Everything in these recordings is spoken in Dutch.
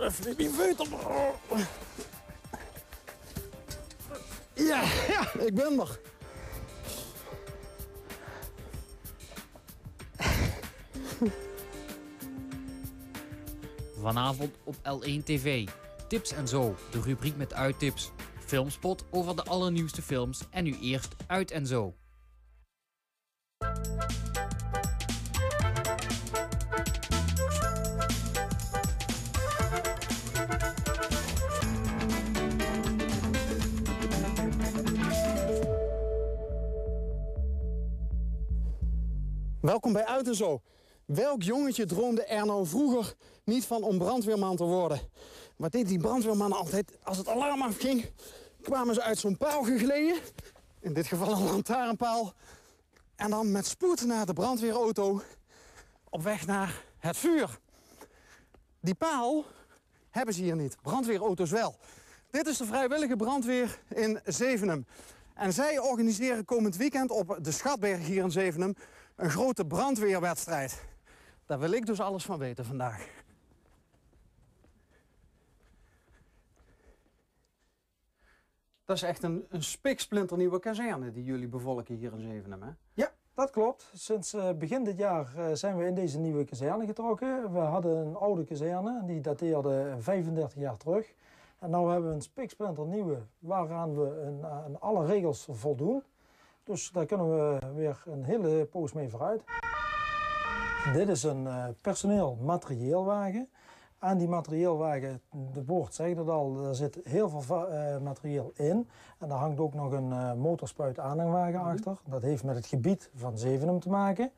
Even die veut. Ja, ja, ik ben er. Vanavond op L1 TV. Tips en zo, de rubriek met uittips. Filmspot over de allernieuwste films en nu eerst Uit en Zo. Welkom bij Uit en Zo. Welk jongetje droomde er nou vroeger niet van om brandweerman te worden? Wat deed die brandweerman altijd? Als het alarm afging, kwamen ze uit zo'n paal gegleden. In dit geval een lantaarnpaal. En dan met spoed naar de brandweerauto op weg naar het vuur. Die paal hebben ze hier niet. Brandweerauto's wel. Dit is de vrijwillige brandweer in Zevenum. En zij organiseren komend weekend op de Schatberg hier in Zevenum een grote brandweerwedstrijd. Daar wil ik dus alles van weten vandaag. Dat is echt een, een spiksplinternieuwe kazerne die jullie bevolken hier in Zevenum, hè? Ja, dat klopt. Sinds uh, begin dit jaar uh, zijn we in deze nieuwe kazerne getrokken. We hadden een oude kazerne, die dateerde 35 jaar terug. En nu hebben we een spiksplinternieuwe waaraan we aan alle regels voldoen. Dus daar kunnen we weer een hele poos mee vooruit. Dit is een uh, personeel materieelwagen. Aan die materieelwagen, de woord zegt het al, er zit heel veel uh, materieel in. En daar hangt ook nog een uh, motorspuit aanhangwagen Mhm. achter. Dat heeft met het gebied van Zevenum te maken.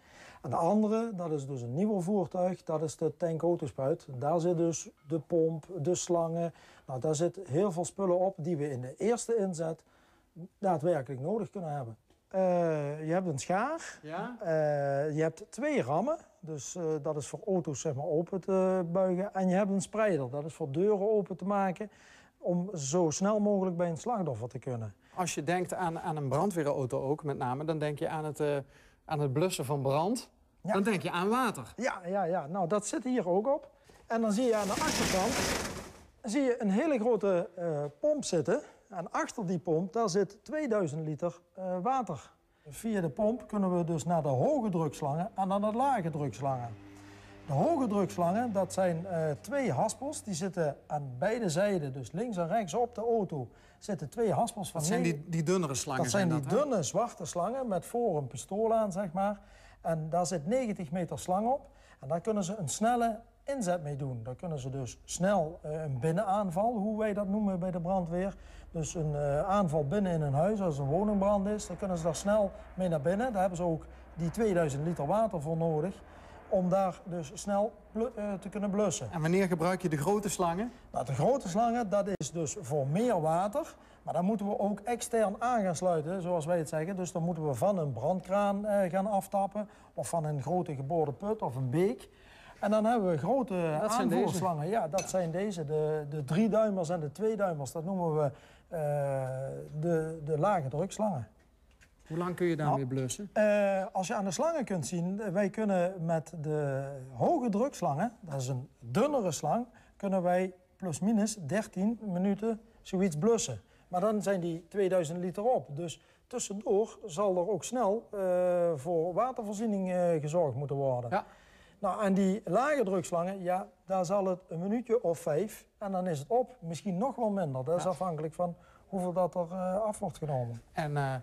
En de andere, dat is dus een nieuwer voertuig, dat is de tank-autospuit. Daar zit dus de pomp, de slangen. Nou, daar zit heel veel spullen op die we in de eerste inzet daadwerkelijk nodig kunnen hebben. Uh, je hebt een schaar, Ja? uh, je hebt twee rammen, dus uh, dat is voor auto's zeg maar, open te buigen. En je hebt een spreider, dat is voor deuren open te maken, om zo snel mogelijk bij een slachtoffer te kunnen. Als je denkt aan, aan een brandweerauto ook met name, dan denk je aan het, aan het blussen van brand. Ja. Dan denk je aan water. Ja, ja, ja, nou dat zit hier ook op. En dan zie je aan de achterkant zie je een hele grote pomp zitten. En achter die pomp daar zit 2000 liter uh, water. Via de pomp kunnen we dus naar de hoge drukslangen en naar de lage drukslangen. De hoge drukslangen, dat zijn uh, twee haspels. Die zitten aan beide zijden, dus links en rechts op de auto, zitten twee haspels van... Dat zijn die, die dunnere slangen? Dat zijn, zijn die dat, dunne zwarte slangen met voor een pistool aan, zeg maar. En daar zit 90 meter slang op. En daar kunnen ze een snelle inzet mee doen. Daar kunnen ze dus snel uh, een binnenaanval, hoe wij dat noemen bij de brandweer. Dus een uh, aanval binnen in een huis, als een woningbrand is, dan kunnen ze daar snel mee naar binnen. Daar hebben ze ook die 2000 liter water voor nodig. Om daar dus snel uh, te kunnen blussen. En wanneer gebruik je de grote slangen? Nou, de grote slangen, dat is dus voor meer water. Maar dan moeten we ook extern aan gaan sluiten, zoals wij het zeggen. Dus dan moeten we van een brandkraan uh, gaan aftappen. Of van een grote geboorde put of een beek. En dan hebben we grote dat aanvoerslangen. Ja, dat zijn deze. De, de drieduimers en de tweeduimers, dat noemen we uh, de, de lage drukslangen. Hoe lang kun je daarmee nou, blussen? Uh, als je aan de slangen kunt zien, wij kunnen met de hoge drukslangen, dat is een dunnere slang, kunnen wij plus minus 13 minuten zoiets blussen. Maar dan zijn die 2000 liter op. Dus tussendoor zal er ook snel uh, voor watervoorziening uh, gezorgd moeten worden. Ja. Nou, en die lage drukslangen, ja, daar zal het een minuutje of vijf en dan is het op. Misschien nog wel minder. Dat is ja. afhankelijk van hoeveel dat er uh, af wordt genomen. En uh,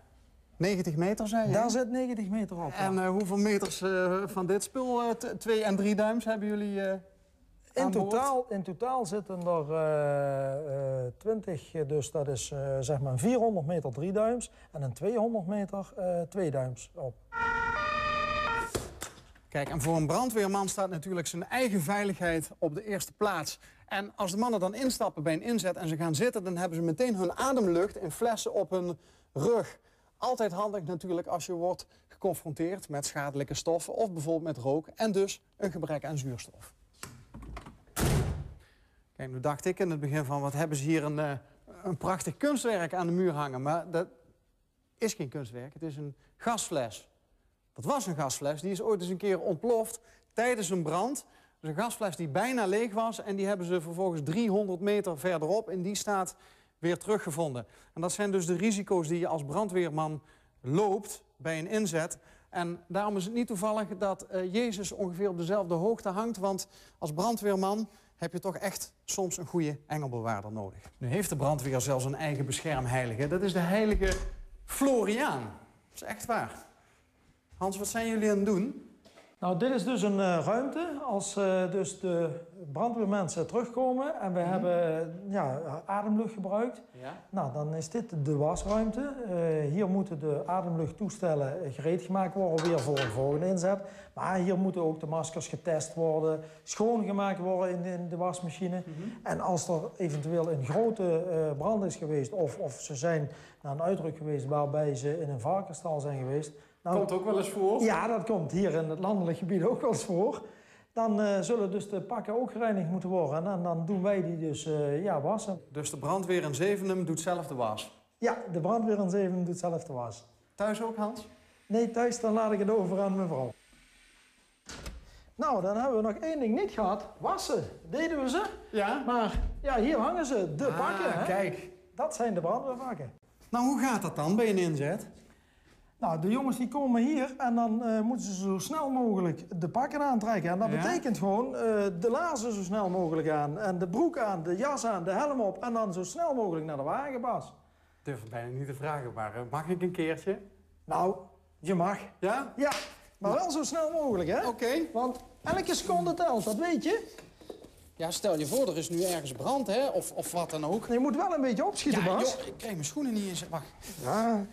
90 meter zijn Daar zit 90 meter op. En uh, hoeveel meters van dit spul, 2 en 3 duims, hebben jullie in totaal, in totaal zitten er 20, dus dat is zeg maar 400 meter 3 duims en een 200 meter 2 duims op. Kijk, en voor een brandweerman staat natuurlijk zijn eigen veiligheid op de eerste plaats. En als de mannen dan instappen bij een inzet en ze gaan zitten... dan hebben ze meteen hun ademlucht in flessen op hun rug. Altijd handig natuurlijk als je wordt geconfronteerd met schadelijke stoffen... of bijvoorbeeld met rook en dus een gebrek aan zuurstof. Kijk, nu dacht ik in het begin van... wat hebben ze hier een, uh, een prachtig kunstwerk aan de muur hangen. Maar dat is geen kunstwerk, het is een gasfles. Dat was een gasfles, die is ooit eens een keer ontploft tijdens een brand. Dus een gasfles die bijna leeg was en die hebben ze vervolgens 300 meter verderop in die staat weer teruggevonden. En dat zijn dus de risico's die je als brandweerman loopt bij een inzet. En daarom is het niet toevallig dat uh, Jezus ongeveer op dezelfde hoogte hangt. Want als brandweerman heb je toch echt soms een goede engelbewaarder nodig. Nu heeft de brandweer zelfs een eigen beschermheilige. Dat is de heilige Floriaan. Dat is echt waar. Hans, wat zijn jullie aan het doen? Nou, dit is dus een uh, ruimte. Als uh, dus de brandweermensen terugkomen en we mm. hebben ja, ademlucht gebruikt, ja. nou, dan is dit de wasruimte. Uh, hier moeten de ademluchttoestellen gereed gemaakt worden weer voor een volgende inzet. Maar hier moeten ook de maskers getest worden, schoongemaakt worden in, in de wasmachine. Mm -hmm. En als er eventueel een grote brand is geweest of, of ze zijn naar een uitdruk geweest waarbij ze in een varkenstal zijn geweest, nou, komt ook wel eens voor? Ja, dat komt hier in het landelijk gebied ook wel eens voor. Dan uh, zullen dus de pakken ook gereinigd moeten worden. En dan, dan doen wij die dus uh, ja, wassen. Dus de brandweer in Zevenum doet zelf de was? Ja, de brandweer in Zevenum doet zelf de was. Thuis ook, Hans? Nee, thuis dan laat ik het over aan mevrouw. Nou, dan hebben we nog één ding niet gehad. Wassen. Deden we ze. Ja. Maar ja, hier hangen ze. De ah, pakken. Hè? kijk. Dat zijn de brandweerpakken. Nou, hoe gaat dat dan bij een inzet? Nou, de jongens die komen hier en dan uh, moeten ze zo snel mogelijk de pakken aantrekken. En dat ja. betekent gewoon uh, de laarzen zo snel mogelijk aan. En de broek aan, de jas aan, de helm op. En dan zo snel mogelijk naar de wagen, Bas. Ik durf bijna niet te vragen, maar uh, mag ik een keertje? Nou, je mag. Ja? Ja, maar wel zo snel mogelijk, hè? Oké. Okay. Want elke seconde telt, dat weet je. Ja, stel je voor, er is nu ergens brand, hè? Of, of wat dan ook. Je moet wel een beetje opschieten, ja, Bas. Joh, ik krijg mijn schoenen niet eens. Wacht. Ja.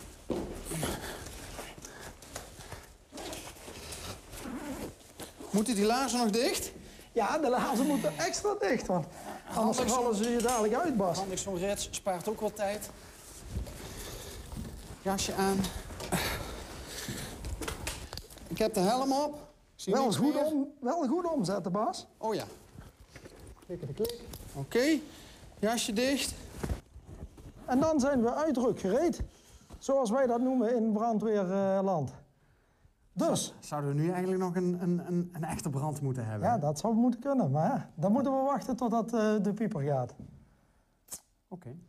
Moeten die laarzen nog dicht? Ja, de laarzen moeten extra dicht, want anders vallen ze je dadelijk uit, Bas. Handig zo'n rits, spaart ook wat tijd. Jasje aan. Ik heb de helm op. Zie wel, goed om, wel goed omzetten, Bas. Oh ja. Klikken de klik. Oké, okay. jasje dicht. En dan zijn we uitdruk gereed. Zoals wij dat noemen in brandweerland. Dus. Zouden we nu eigenlijk nog een, een, een, echte brand moeten hebben? Ja, dat zou moeten kunnen. Maar ja, dan moeten we wachten totdat uh, de pieper gaat. Oké. Okay.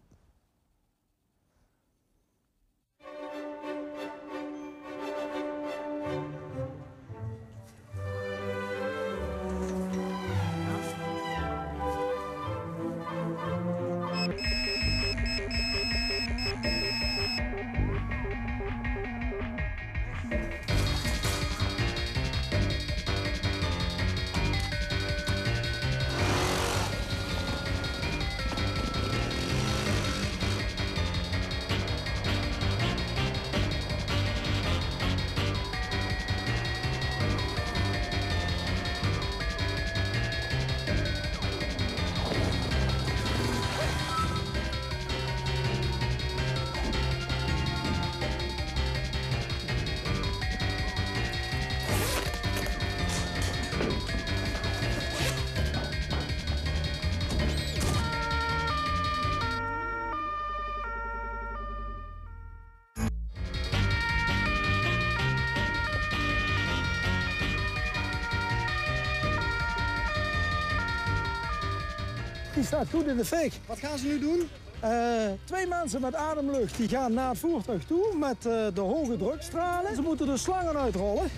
Staat goed in de fik. Wat gaan ze nu doen? Uh, twee mensen met ademlucht die gaan naar het voertuig toe met uh, de hoge drukstralen. Ze moeten de slangen uitrollen.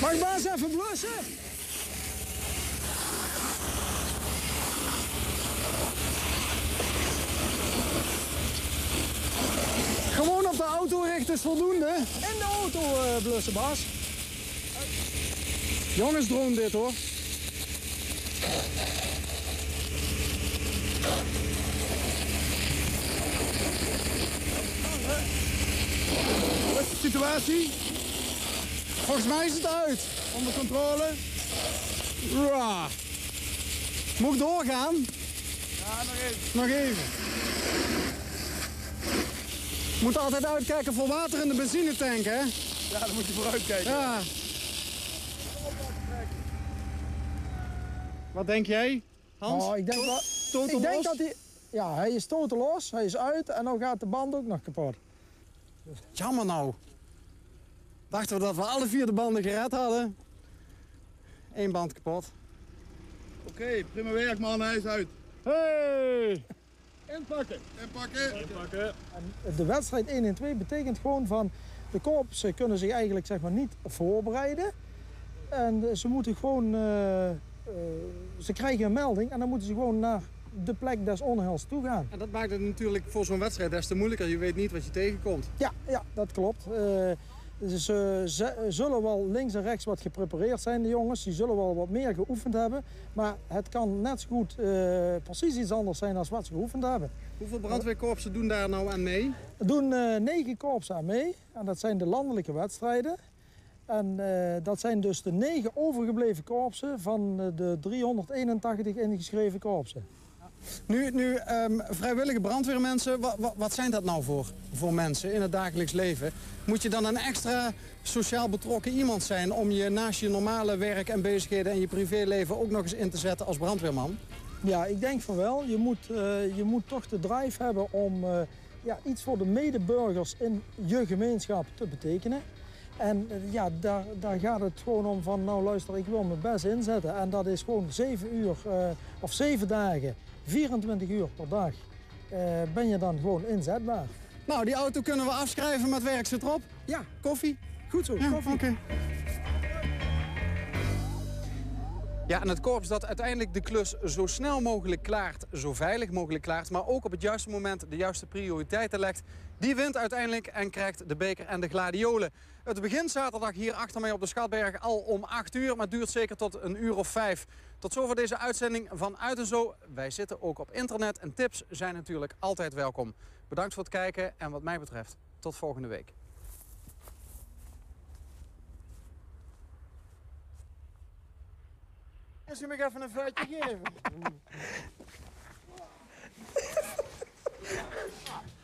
Mag ik maar eens even blussen? Richten is voldoende. In de auto uh, blussen, Bas. Jongensdroom dit, hoor. Wat is de situatie? Volgens mij is het uit. Onder controle? Moet ik doorgaan? Ja, nog even. Nog even. Je moet altijd uitkijken voor water in de benzinetank, hè? Ja, daar moet je voor uitkijken. Ja. Wat denk jij, Hans? Oh, ik denk, ik denk dat hij Ja, hij is toteloos, hij is uit en dan gaat de band ook nog kapot. Jammer nou. Dachten we dat we alle vier de banden gered hadden. Eén band kapot. Oké, prima werk man, hij is uit. Hey! Inpakken. Inpakken. En de wedstrijd 1 en 2 betekent gewoon van de korpsen kunnen zich eigenlijk zeg maar niet voorbereiden. En ze moeten gewoon, eh, eh, ze krijgen een melding en dan moeten ze gewoon naar de plek des onheils toe gaan. En dat maakt het natuurlijk voor zo'n wedstrijd des te moeilijker. Je weet niet wat je tegenkomt. Ja, ja dat klopt. Eh, ze, ze zullen wel links en rechts wat geprepareerd zijn, de jongens. Die zullen wel wat meer geoefend hebben. Maar het kan net zo goed eh, precies iets anders zijn dan wat ze geoefend hebben. Hoeveel brandweerkorpsen doen daar nou aan mee? Er doen eh, negen korpsen aan mee. En dat zijn de landelijke wedstrijden. En eh, dat zijn dus de negen overgebleven korpsen van eh, de 381 ingeschreven korpsen. Nu, nu ehm, vrijwillige brandweermensen, wat, zijn dat nou voor, voor mensen in het dagelijks leven? Moet je dan een extra sociaal betrokken iemand zijn om je naast je normale werk en bezigheden en je privéleven ook nog eens in te zetten als brandweerman? Ja, ik denk van wel. Je moet, eh, je moet toch de drive hebben om eh, ja, iets voor de medeburgers in je gemeenschap te betekenen. En eh, ja, daar, daar gaat het gewoon om van, nou luister, ik wil mijn best inzetten. En dat is gewoon zeven uur eh, of zeven dagen, 24 uur per dag, eh, ben je dan gewoon inzetbaar. Nou, die auto kunnen we afschrijven met werk zit erop. Ja, Koffie? goed zo. Ja, koffie. Ja, en het korps dat uiteindelijk de klus zo snel mogelijk klaart, zo veilig mogelijk klaart, maar ook op het juiste moment de juiste prioriteiten legt, die wint uiteindelijk en krijgt de beker en de gladiolen. Het begint zaterdag hier achter mij op de Schatberg al om 8 uur, maar duurt zeker tot een uur of 5. Tot zover deze uitzending van Uit en Zo. Wij zitten ook op internet en tips zijn natuurlijk altijd welkom. Bedankt voor het kijken en wat mij betreft, tot volgende week. ze me even een vuurtje geven.